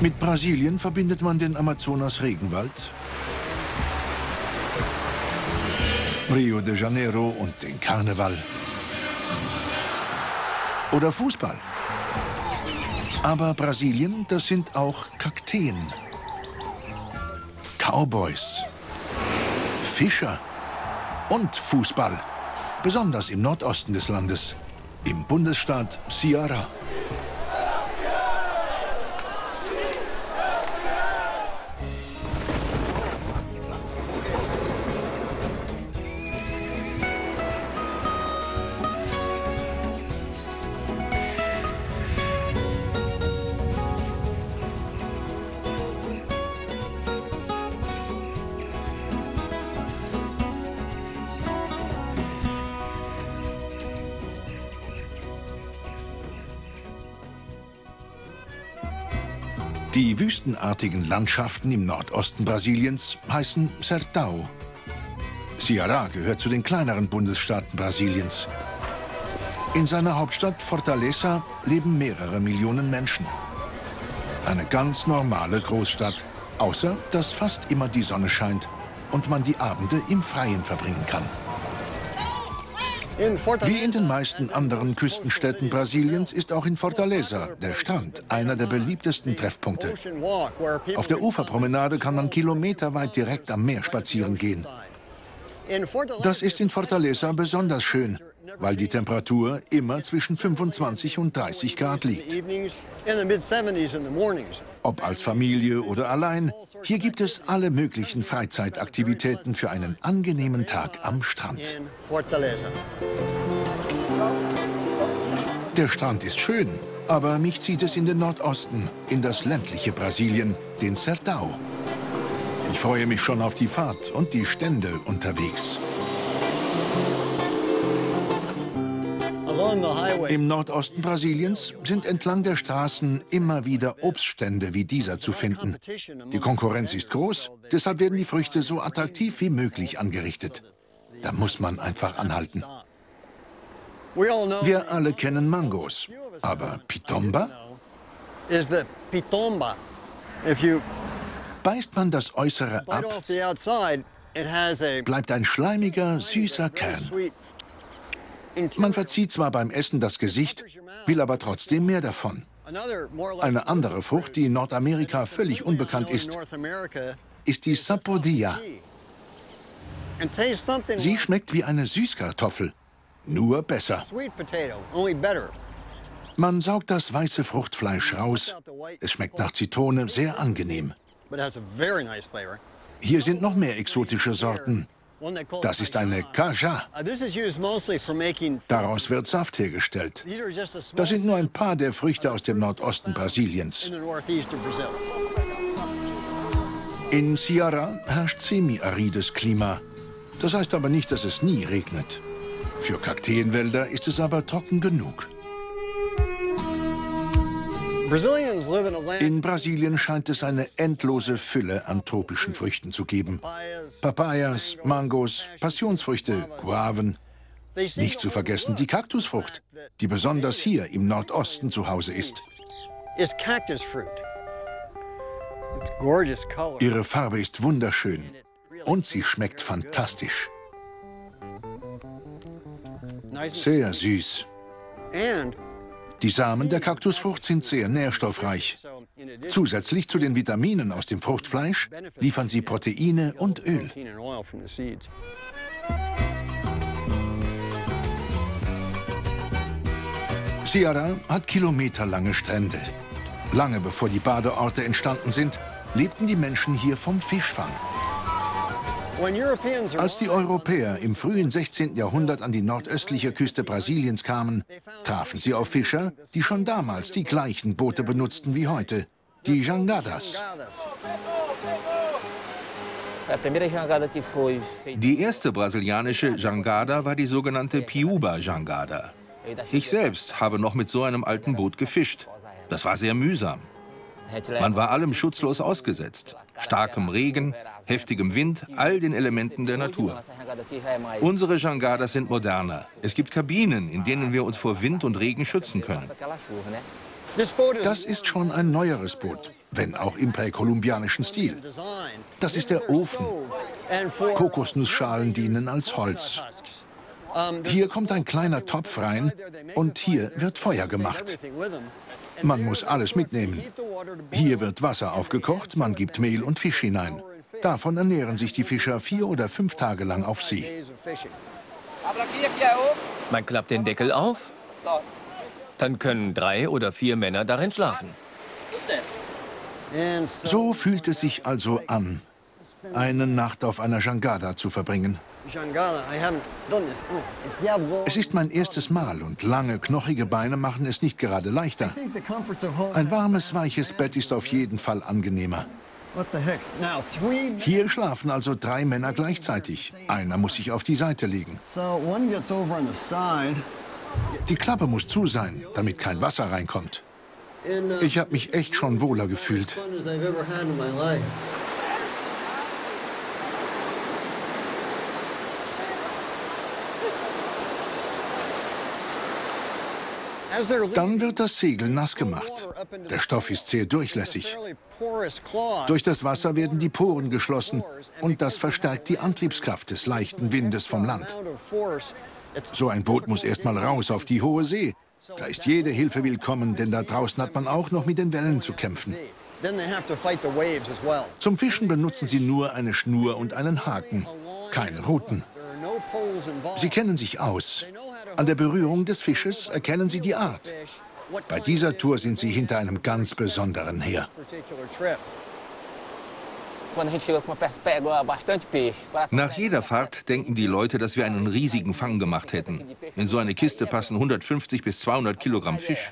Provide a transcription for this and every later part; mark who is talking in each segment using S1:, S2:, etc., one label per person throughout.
S1: Mit Brasilien verbindet man den Amazonas-Regenwald, Rio de Janeiro und den Karneval oder Fußball. Aber Brasilien, das sind auch Kakteen, Cowboys, Fischer und Fußball. Besonders im Nordosten des Landes, im Bundesstaat Ceará. Die wüstenartigen Landschaften im Nordosten Brasiliens heißen Sertão. Ceará gehört zu den kleineren Bundesstaaten Brasiliens. In seiner Hauptstadt Fortaleza leben mehrere Millionen Menschen. Eine ganz normale Großstadt, außer dass fast immer die Sonne scheint und man die Abende im Freien verbringen kann. Wie in den meisten anderen Küstenstädten Brasiliens ist auch in Fortaleza der Strand einer der beliebtesten Treffpunkte. Auf der Uferpromenade kann man kilometerweit direkt am Meer spazieren gehen. Das ist in Fortaleza besonders schön, weil die Temperatur immer zwischen 25 und 30 Grad liegt. Ob als Familie oder allein, hier gibt es alle möglichen Freizeitaktivitäten für einen angenehmen Tag am Strand. Der Strand ist schön, aber mich zieht es in den Nordosten, in das ländliche Brasilien, den Sertão. Ich freue mich schon auf die Fahrt und die Stände unterwegs. Im Nordosten Brasiliens sind entlang der Straßen immer wieder Obststände wie dieser zu finden. Die Konkurrenz ist groß, deshalb werden die Früchte so attraktiv wie möglich angerichtet. Da muss man einfach anhalten. Wir alle kennen Mangos, aber Pitomba? Beißt man das Äußere ab, bleibt ein schleimiger, süßer Kern. Man verzieht zwar beim Essen das Gesicht, will aber trotzdem mehr davon. Eine andere Frucht, die in Nordamerika völlig unbekannt ist, ist die Sapodilla. Sie schmeckt wie eine Süßkartoffel, nur besser. Man saugt das weiße Fruchtfleisch raus. Es schmeckt nach Zitrone sehr angenehm. Hier sind noch mehr exotische Sorten. Das ist eine Kaja. Daraus wird Saft hergestellt. Das sind nur ein paar der Früchte aus dem Nordosten Brasiliens. In Ceará herrscht semi-arides Klima. Das heißt aber nicht, dass es nie regnet. Für Kakteenwälder ist es aber trocken genug. In Brasilien scheint es eine endlose Fülle an tropischen Früchten zu geben. Papayas, Mangos, Passionsfrüchte, Guaven. Nicht zu vergessen die Kaktusfrucht, die besonders hier im Nordosten zu Hause ist. Ihre Farbe ist wunderschön und sie schmeckt fantastisch. Sehr süß. Die Samen der Kaktusfrucht sind sehr nährstoffreich. Zusätzlich zu den Vitaminen aus dem Fruchtfleisch liefern sie Proteine und Öl. Ceará hat kilometerlange Strände. Lange bevor die Badeorte entstanden sind, lebten die Menschen hier vom Fischfang. Als die Europäer im frühen 16. Jahrhundert an die nordöstliche Küste Brasiliens kamen, trafen sie auf Fischer, die schon damals die gleichen Boote benutzten wie heute, die Jangadas.
S2: Die erste brasilianische Jangada war die sogenannte Piuba Jangada. Ich selbst habe noch mit so einem alten Boot gefischt. Das war sehr mühsam. Man war allem schutzlos ausgesetzt. Starkem Regen, heftigem Wind, all den Elementen der Natur. Unsere Jangadas sind moderner. Es gibt Kabinen, in denen wir uns vor Wind und Regen schützen können.
S1: Das ist schon ein neueres Boot, wenn auch im präkolumbianischen Stil. Das ist der Ofen. Kokosnussschalen dienen als Holz. Hier kommt ein kleiner Topf rein und hier wird Feuer gemacht. Man muss alles mitnehmen. Hier wird Wasser aufgekocht, man gibt Mehl und Fisch hinein. Davon ernähren sich die Fischer vier oder fünf Tage lang auf See.
S3: Man klappt den Deckel auf, dann können drei oder vier Männer darin schlafen.
S1: So fühlt es sich also an, eine Nacht auf einer Jangada zu verbringen. Es ist mein erstes Mal und lange, knochige Beine machen es nicht gerade leichter. Ein warmes, weiches Bett ist auf jeden Fall angenehmer. Hier schlafen also drei Männer gleichzeitig. Einer muss sich auf die Seite legen. Die Klappe muss zu sein, damit kein Wasser reinkommt. Ich habe mich echt schon wohler gefühlt. Dann wird das Segel nass gemacht. Der Stoff ist sehr durchlässig. Durch das Wasser werden die Poren geschlossen und das verstärkt die Antriebskraft des leichten Windes vom Land. So ein Boot muss erst mal raus auf die hohe See. Da ist jede Hilfe willkommen, denn da draußen hat man auch noch mit den Wellen zu kämpfen. Zum Fischen benutzen sie nur eine Schnur und einen Haken, keine Ruten. Sie kennen sich aus. An der Berührung des Fisches erkennen Sie die Art. Bei dieser Tour sind Sie hinter einem ganz besonderen her.
S2: Nach jeder Fahrt denken die Leute, dass wir einen riesigen Fang gemacht hätten. In so eine Kiste passen 150 bis 200 Kilogramm Fisch.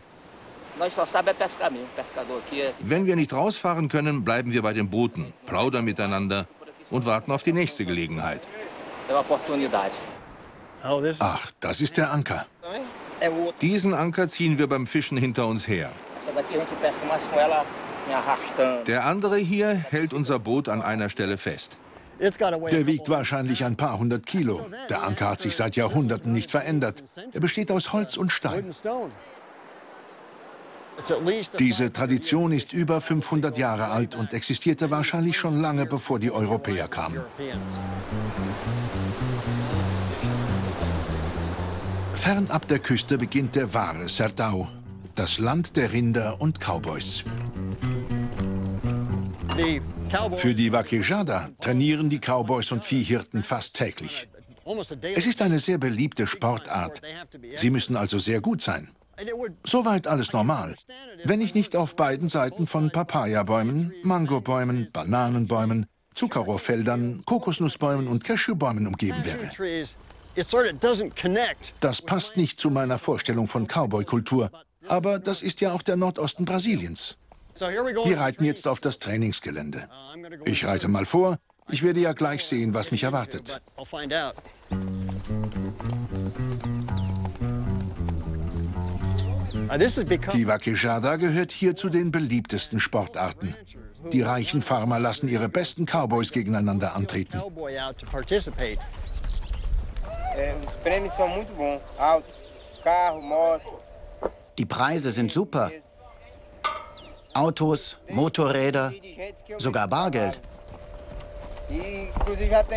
S2: Wenn wir nicht rausfahren können, bleiben wir bei den Booten, plaudern miteinander und warten auf die nächste Gelegenheit.
S1: Ach, das ist der Anker.
S2: Diesen Anker ziehen wir beim Fischen hinter uns her. Der andere hier hält unser Boot an einer Stelle fest.
S1: Der wiegt wahrscheinlich ein paar hundert Kilo. Der Anker hat sich seit Jahrhunderten nicht verändert. Er besteht aus Holz und Stein. Diese Tradition ist über 500 Jahre alt und existierte wahrscheinlich schon lange, bevor die Europäer kamen. Fernab der Küste beginnt der wahre Serdau, das Land der Rinder und Cowboys. Für die Vaquejada trainieren die Cowboys und Viehhirten fast täglich. Es ist eine sehr beliebte Sportart. Sie müssen also sehr gut sein. Soweit alles normal. Wenn ich nicht auf beiden Seiten von Papayabäumen, Mangobäumen, Bananenbäumen, Zuckerrohrfeldern, Kokosnussbäumen und Cashewbäumen umgeben wäre. Das passt nicht zu meiner Vorstellung von Cowboy-Kultur. Aber das ist ja auch der Nordosten Brasiliens. Wir reiten jetzt auf das Trainingsgelände. Ich reite mal vor. Ich werde ja gleich sehen, was mich erwartet. Die Vaquejada gehört hier zu den beliebtesten Sportarten. Die reichen Farmer lassen ihre besten Cowboys gegeneinander antreten.
S4: Die Preise sind super. Autos, Motorräder, sogar Bargeld.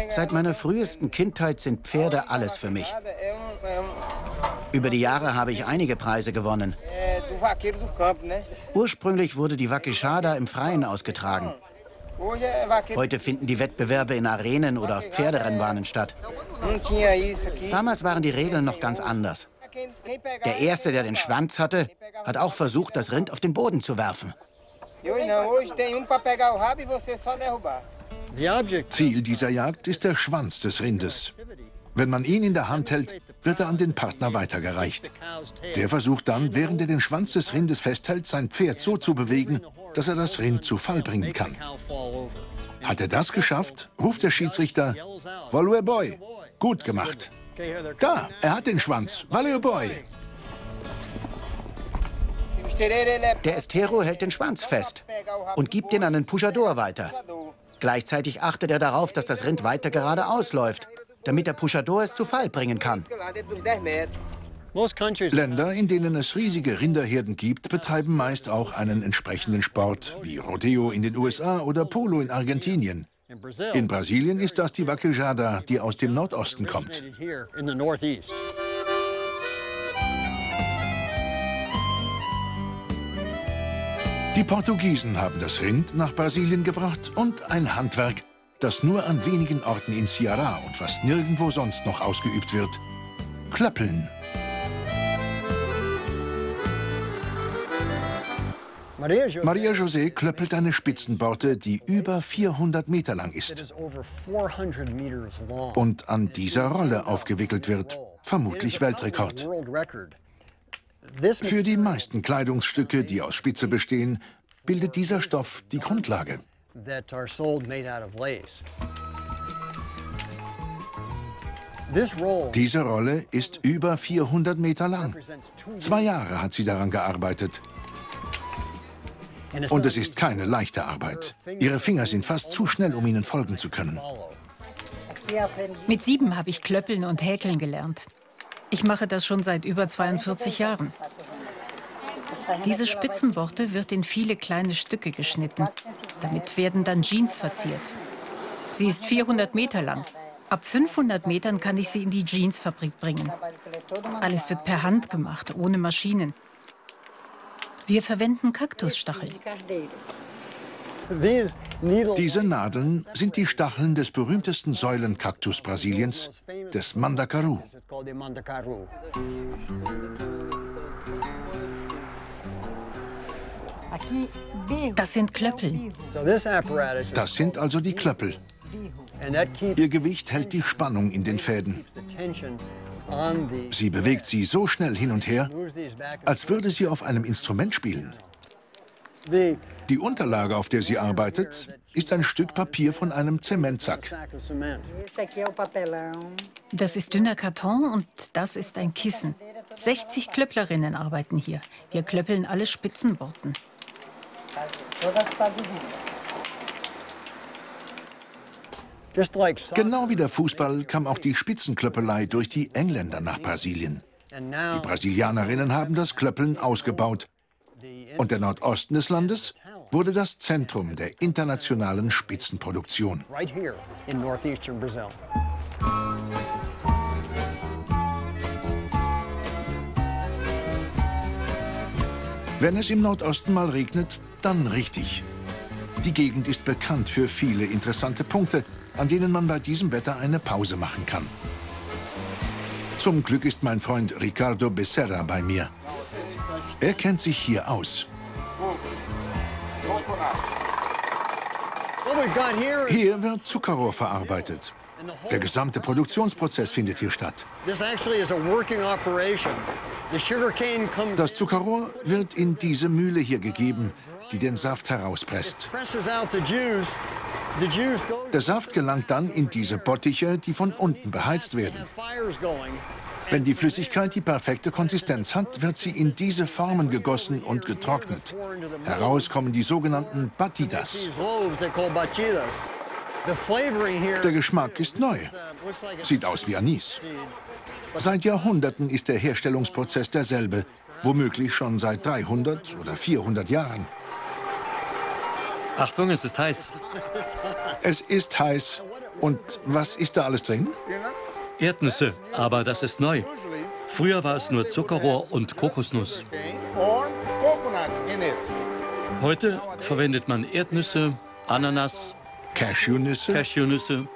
S4: Seit meiner frühesten Kindheit sind Pferde alles für mich. Über die Jahre habe ich einige Preise gewonnen. Ursprünglich wurde die Wakischada im Freien ausgetragen. Heute finden die Wettbewerbe in Arenen oder auf Pferderennbahnen statt. Damals waren die Regeln noch ganz anders. Der Erste, der den Schwanz hatte, hat auch versucht, das Rind auf den Boden zu werfen.
S1: Ziel dieser Jagd ist der Schwanz des Rindes. Wenn man ihn in der Hand hält, wird er an den Partner weitergereicht. Der versucht dann, während er den Schwanz des Rindes festhält, sein Pferd so zu bewegen, dass er das Rind zu Fall bringen kann. Hat er das geschafft, ruft der Schiedsrichter, Value Boy, gut gemacht. Da, er hat den Schwanz, Value Boy.
S4: Der Estero hält den Schwanz fest und gibt ihn an den Pushador weiter. Gleichzeitig achtet er darauf, dass das Rind weiter geradeaus läuft, damit der Pushador es zu Fall bringen kann.
S1: Länder, in denen es riesige Rinderherden gibt, betreiben meist auch einen entsprechenden Sport, wie Rodeo in den USA oder Polo in Argentinien. In Brasilien ist das die Vaquejada, die aus dem Nordosten kommt. Die Portugiesen haben das Rind nach Brasilien gebracht und ein Handwerk, das nur an wenigen Orten in Ceará und fast nirgendwo sonst noch ausgeübt wird. Klöppeln. Maria José klöppelt eine Spitzenborte, die über 400 Meter lang ist und an dieser Rolle aufgewickelt wird. Vermutlich Weltrekord. Für die meisten Kleidungsstücke, die aus Spitze bestehen, bildet dieser Stoff die Grundlage. Diese Rolle ist über 400 Meter lang. Zwei Jahre hat sie daran gearbeitet. Und es ist keine leichte Arbeit. Ihre Finger sind fast zu schnell, um ihnen folgen zu können.
S5: Mit sieben habe ich Klöppeln und Häkeln gelernt. Ich mache das schon seit über 42 Jahren. Diese Spitzenworte wird in viele kleine Stücke geschnitten. Damit werden dann Jeans verziert. Sie ist 400 Meter lang. Ab 500 Metern kann ich sie in die Jeansfabrik bringen. Alles wird per Hand gemacht, ohne Maschinen. Wir verwenden Kaktusstacheln.
S1: Diese Nadeln sind die Stacheln des berühmtesten Säulenkaktus Brasiliens, des Mandacaru.
S5: Das sind Klöppel.
S1: Das sind also die Klöppel. Ihr Gewicht hält die Spannung in den Fäden. Sie bewegt sie so schnell hin und her, als würde sie auf einem Instrument spielen. Die Unterlage, auf der sie arbeitet, ist ein Stück Papier von einem Zementsack.
S5: Das ist dünner Karton und das ist ein Kissen. 60 Klöpplerinnen arbeiten hier. Wir klöppeln alle Spitzenborten.
S1: Genau wie der Fußball kam auch die Spitzenklöppelei durch die Engländer nach Brasilien. Die Brasilianerinnen haben das Klöppeln ausgebaut. Und der Nordosten des Landes wurde das Zentrum der internationalen Spitzenproduktion. Wenn es im Nordosten mal regnet, dann richtig. Die Gegend ist bekannt für viele interessante Punkte, an denen man bei diesem Wetter eine Pause machen kann. Zum Glück ist mein Freund Ricardo Becerra bei mir. Er kennt sich hier aus. Hier wird Zuckerrohr verarbeitet. Der gesamte Produktionsprozess findet hier statt. Das Zuckerrohr wird in diese Mühle hier gegeben, die den Saft herauspresst. Der Saft gelangt dann in diese Bottiche, die von unten beheizt werden. Wenn die Flüssigkeit die perfekte Konsistenz hat, wird sie in diese Formen gegossen und getrocknet. Heraus kommen die sogenannten Batidas. Der Geschmack ist neu. Sieht aus wie Anis. Seit Jahrhunderten ist der Herstellungsprozess derselbe, womöglich schon seit 300 oder 400 Jahren.
S6: Achtung, es ist heiß.
S1: Es ist heiß. Und was ist da alles drin?
S6: Erdnüsse, aber das ist neu. Früher war es nur Zuckerrohr und Kokosnuss. Heute verwendet man Erdnüsse, Ananas,
S1: Cashewnüsse.
S6: Cashewnüsse.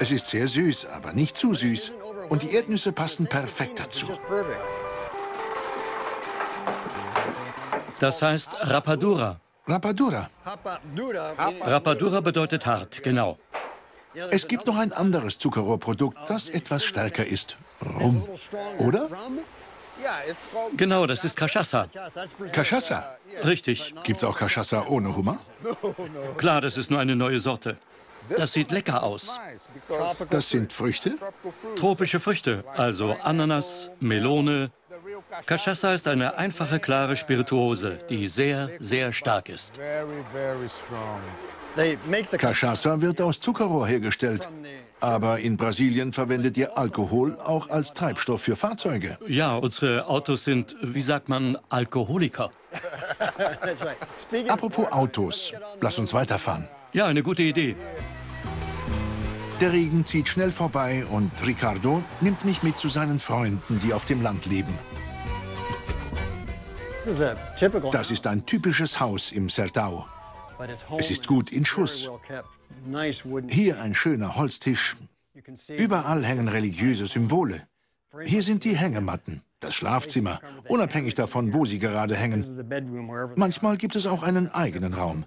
S1: Es ist sehr süß, aber nicht zu süß. Und die Erdnüsse passen perfekt dazu.
S6: Das heißt Rapadura.
S1: Rapadura.
S6: Rapadura bedeutet hart, genau.
S1: Es gibt noch ein anderes Zuckerrohrprodukt, das etwas stärker ist. Rum. Oder?
S6: Genau, das ist Cachaça.
S1: Cachaça.
S6: Richtig.
S1: Gibt's auch Cachaça ohne Hummer?
S6: Klar, das ist nur eine neue Sorte. Das sieht lecker aus.
S1: Das sind Früchte?
S6: Tropische Früchte, also Ananas, Melone. Cachaça ist eine einfache, klare Spirituose, die sehr, sehr stark ist.
S1: Cachaça wird aus Zuckerrohr hergestellt. Aber in Brasilien verwendet ihr Alkohol auch als Treibstoff für Fahrzeuge.
S6: Ja, unsere Autos sind, wie sagt man, Alkoholiker.
S1: Apropos Autos, lass uns weiterfahren.
S6: Ja, eine gute Idee.
S1: Der Regen zieht schnell vorbei und Ricardo nimmt mich mit zu seinen Freunden, die auf dem Land leben. Das ist ein typisches Haus im Sertão. Es ist gut in Schuss. Hier ein schöner Holztisch. Überall hängen religiöse Symbole. Hier sind die Hängematten, das Schlafzimmer, unabhängig davon, wo sie gerade hängen. Manchmal gibt es auch einen eigenen Raum.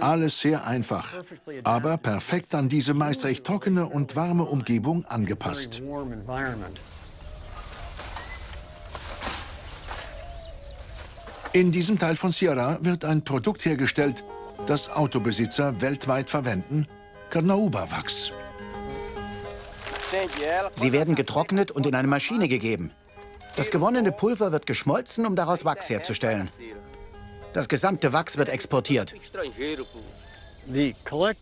S1: Alles sehr einfach, aber perfekt an diese meist recht trockene und warme Umgebung angepasst. In diesem Teil von Sierra wird ein Produkt hergestellt, das Autobesitzer weltweit verwenden, Carnauba-Wachs.
S4: Sie werden getrocknet und in eine Maschine gegeben. Das gewonnene Pulver wird geschmolzen, um daraus Wachs herzustellen. Das gesamte Wachs wird exportiert.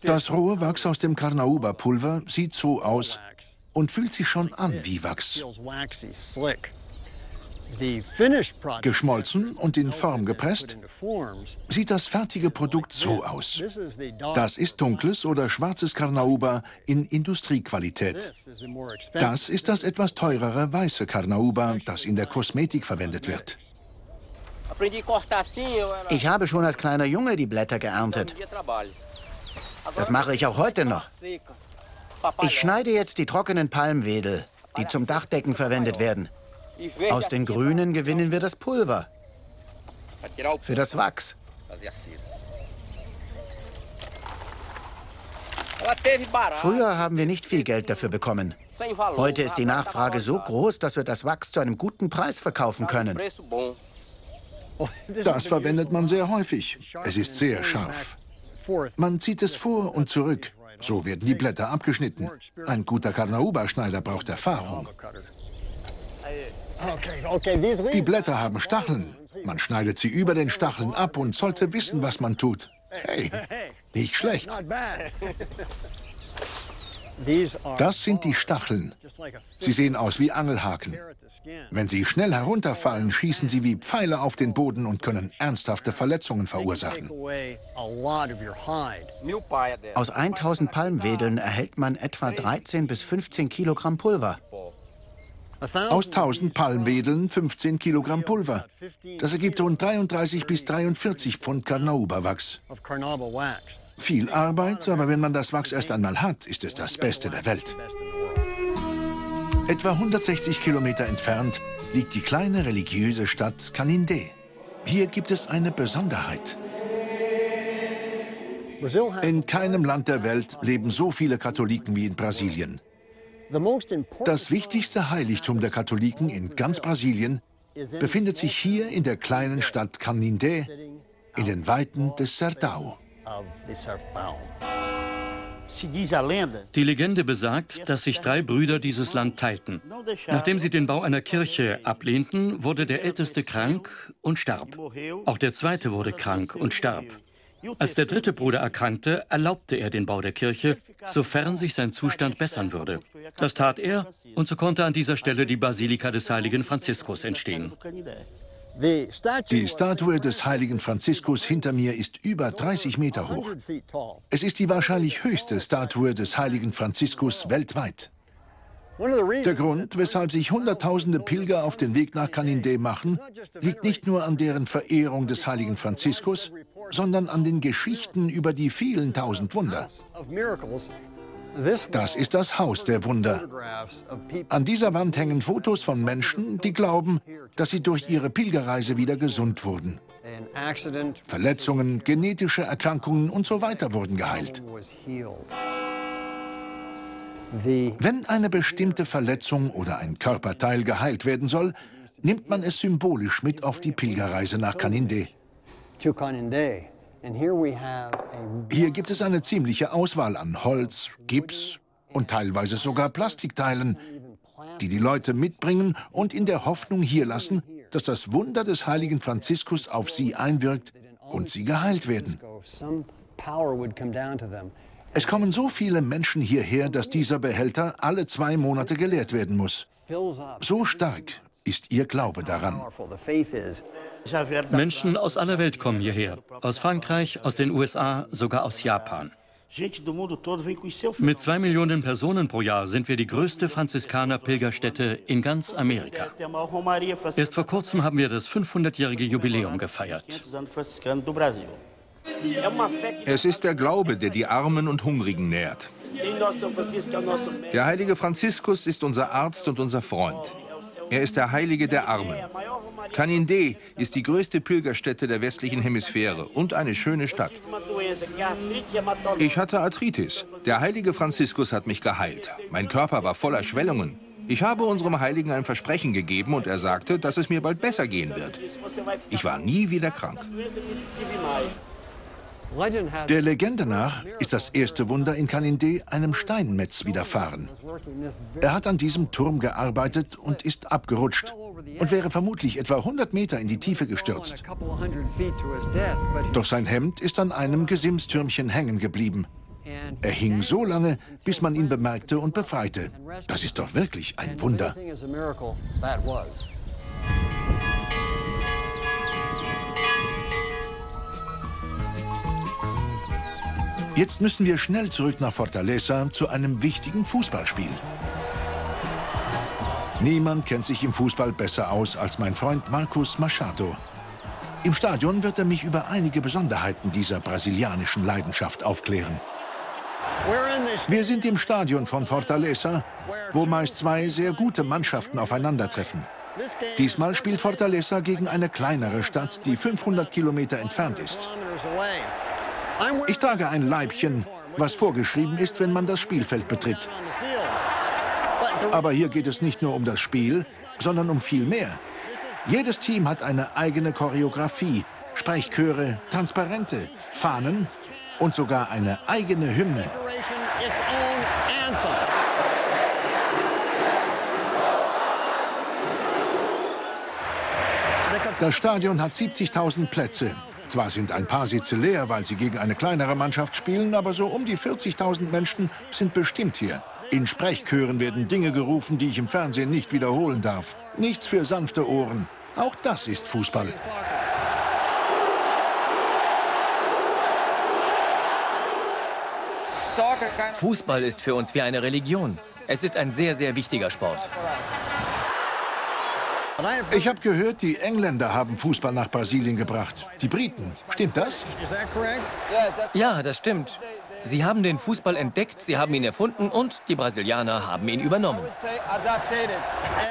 S1: Das rohe Wachs aus dem Carnauba-Pulver sieht so aus und fühlt sich schon an wie Wachs. Geschmolzen und in Form gepresst, sieht das fertige Produkt so aus. Das ist dunkles oder schwarzes Carnauba in Industriequalität. Das ist das etwas teurere weiße Carnauba, das in der Kosmetik verwendet wird.
S4: Ich habe schon als kleiner Junge die Blätter geerntet. Das mache ich auch heute noch. Ich schneide jetzt die trockenen Palmwedel, die zum Dachdecken verwendet werden. Aus den Grünen gewinnen wir das Pulver. Für das Wachs. Früher haben wir nicht viel Geld dafür bekommen. Heute ist die Nachfrage so groß, dass wir das Wachs zu einem guten Preis verkaufen können.
S1: Das verwendet man sehr häufig. Es ist sehr scharf. Man zieht es vor und zurück. So werden die Blätter abgeschnitten. Ein guter Carnauba-Schneider braucht Erfahrung. Die Blätter haben Stacheln. Man schneidet sie über den Stacheln ab und sollte wissen, was man tut. Hey, nicht schlecht. Das sind die Stacheln. Sie sehen aus wie Angelhaken. Wenn sie schnell herunterfallen, schießen sie wie Pfeile auf den Boden und können ernsthafte Verletzungen verursachen.
S4: Aus 1000 Palmwedeln erhält man etwa 13 bis 15 Kilogramm Pulver.
S1: Aus 1000 Palmwedeln 15 Kilogramm Pulver. Das ergibt rund 33 bis 43 Pfund Carnauba-Wachs. Viel Arbeit, aber wenn man das Wachs erst einmal hat, ist es das Beste der Welt. Etwa 160 Kilometer entfernt liegt die kleine religiöse Stadt Canindé. Hier gibt es eine Besonderheit. In keinem Land der Welt leben so viele Katholiken wie in Brasilien. Das wichtigste Heiligtum der Katholiken in ganz Brasilien befindet sich hier in der kleinen Stadt Canindé in den Weiten des Sertão.
S6: Die Legende besagt, dass sich drei Brüder dieses Land teilten. Nachdem sie den Bau einer Kirche ablehnten, wurde der Älteste krank und starb. Auch der Zweite wurde krank und starb. Als der dritte Bruder erkrankte, erlaubte er den Bau der Kirche, sofern sich sein Zustand bessern würde. Das tat er, und so konnte an dieser Stelle die Basilika des heiligen Franziskus entstehen.
S1: Die Statue des heiligen Franziskus hinter mir ist über 30 Meter hoch. Es ist die wahrscheinlich höchste Statue des heiligen Franziskus weltweit. Der Grund, weshalb sich Hunderttausende Pilger auf den Weg nach Canindé machen, liegt nicht nur an deren Verehrung des heiligen Franziskus, sondern an den Geschichten über die vielen tausend Wunder. Das ist das Haus der Wunder. An dieser Wand hängen Fotos von Menschen, die glauben, dass sie durch ihre Pilgerreise wieder gesund wurden. Verletzungen, genetische Erkrankungen und so weiter wurden geheilt. Wenn eine bestimmte Verletzung oder ein Körperteil geheilt werden soll, nimmt man es symbolisch mit auf die Pilgerreise nach Canindé. Hier gibt es eine ziemliche Auswahl an Holz, Gips und teilweise sogar Plastikteilen, die die Leute mitbringen und in der Hoffnung hier lassen, dass das Wunder des heiligen Franziskus auf sie einwirkt und sie geheilt werden. Es kommen so viele Menschen hierher, dass dieser Behälter alle zwei Monate geleert werden muss. So stark ist ihr Glaube daran.
S6: Menschen aus aller Welt kommen hierher. Aus Frankreich, aus den USA, sogar aus Japan. Mit zwei Millionen Personen pro Jahr sind wir die größte Franziskaner-Pilgerstätte in ganz Amerika. Erst vor kurzem haben wir das 500-jährige Jubiläum gefeiert.
S2: Es ist der Glaube, der die Armen und Hungrigen nährt. Der heilige Franziskus ist unser Arzt und unser Freund. Er ist der Heilige der Armen. Canindé ist die größte Pilgerstätte der westlichen Hemisphäre und eine schöne Stadt. Ich hatte Arthritis. Der heilige Franziskus hat mich geheilt. Mein Körper war voller Schwellungen. Ich habe unserem Heiligen ein Versprechen gegeben und er sagte, dass es mir bald besser gehen wird. Ich war nie wieder krank.
S1: Der Legende nach ist das erste Wunder in Canindé einem Steinmetz widerfahren. Er hat an diesem Turm gearbeitet und ist abgerutscht und wäre vermutlich etwa 100 Meter in die Tiefe gestürzt. Doch sein Hemd ist an einem Gesimstürmchen hängen geblieben. Er hing so lange, bis man ihn bemerkte und befreite. Das ist doch wirklich ein Wunder. Jetzt müssen wir schnell zurück nach Fortaleza zu einem wichtigen Fußballspiel. Niemand kennt sich im Fußball besser aus als mein Freund Marcus Machado. Im Stadion wird er mich über einige Besonderheiten dieser brasilianischen Leidenschaft aufklären. Wir sind im Stadion von Fortaleza, wo meist zwei sehr gute Mannschaften aufeinandertreffen. Diesmal spielt Fortaleza gegen eine kleinere Stadt, die 500 Kilometer entfernt ist. Ich trage ein Leibchen, was vorgeschrieben ist, wenn man das Spielfeld betritt. Aber hier geht es nicht nur um das Spiel, sondern um viel mehr. Jedes Team hat eine eigene Choreografie, Sprechchöre, Transparente, Fahnen und sogar eine eigene Hymne. Das Stadion hat 70.000 Plätze. Zwar sind ein paar Sitze leer, weil sie gegen eine kleinere Mannschaft spielen, aber so um die 40.000 Menschen sind bestimmt hier. In Sprechchören werden Dinge gerufen, die ich im Fernsehen nicht wiederholen darf. Nichts für sanfte Ohren. Auch das ist Fußball.
S3: Fußball ist für uns wie eine Religion. Es ist ein sehr, sehr wichtiger Sport.
S1: Ich habe gehört, die Engländer haben Fußball nach Brasilien gebracht. Die Briten. Stimmt das?
S3: Ja, das stimmt. Sie haben den Fußball entdeckt, sie haben ihn erfunden und die Brasilianer haben ihn übernommen.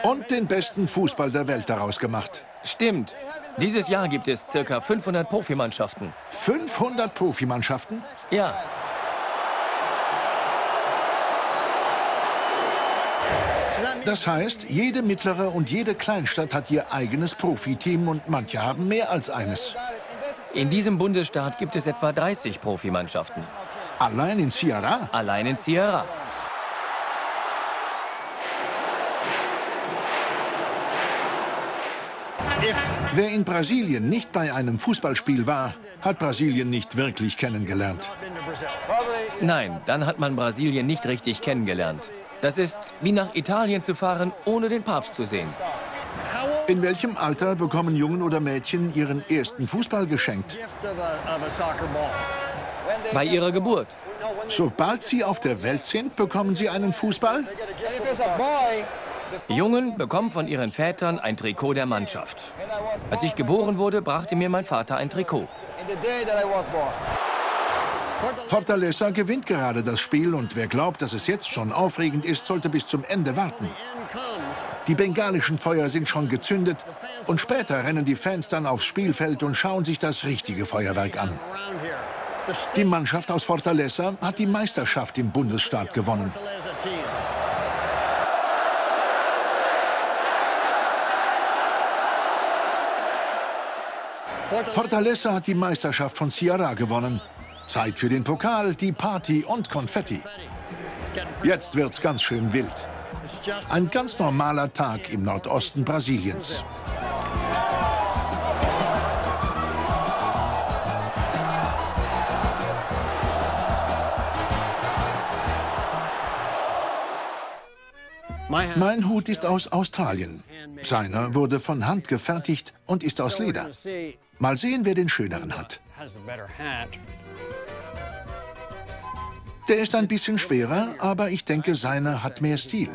S1: Und den besten Fußball der Welt daraus gemacht.
S3: Stimmt. Dieses Jahr gibt es circa 500 Profimannschaften.
S1: 500 Profimannschaften?
S3: Ja.
S1: Das heißt, jede mittlere und jede Kleinstadt hat ihr eigenes Profiteam und manche haben mehr als eines.
S3: In diesem Bundesstaat gibt es etwa 30 Profimannschaften.
S1: Allein in Ceará?
S3: Allein in Ceará.
S1: Wer in Brasilien nicht bei einem Fußballspiel war, hat Brasilien nicht wirklich kennengelernt.
S3: Nein, dann hat man Brasilien nicht richtig kennengelernt. Das ist wie nach Italien zu fahren, ohne den Papst zu sehen.
S1: In welchem Alter bekommen Jungen oder Mädchen ihren ersten Fußball geschenkt?
S3: Bei ihrer Geburt.
S1: Sobald sie auf der Welt sind, bekommen sie einen Fußball?
S3: Jungen bekommen von ihren Vätern ein Trikot der Mannschaft. Als ich geboren wurde, brachte mir mein Vater ein Trikot.
S1: Fortaleza gewinnt gerade das Spiel und wer glaubt, dass es jetzt schon aufregend ist, sollte bis zum Ende warten. Die bengalischen Feuer sind schon gezündet und später rennen die Fans dann aufs Spielfeld und schauen sich das richtige Feuerwerk an. Die Mannschaft aus Fortaleza hat die Meisterschaft im Bundesstaat gewonnen. Fortaleza hat die Meisterschaft von Ceará gewonnen. Zeit für den Pokal, die Party und Konfetti. Jetzt wird's ganz schön wild. Ein ganz normaler Tag im Nordosten Brasiliens. Mein Hut ist aus Australien. Seiner wurde von Hand gefertigt und ist aus Leder. Mal sehen, wer den schöneren hat hat. Der ist ein bisschen schwerer, aber ich denke, seiner hat mehr Stil.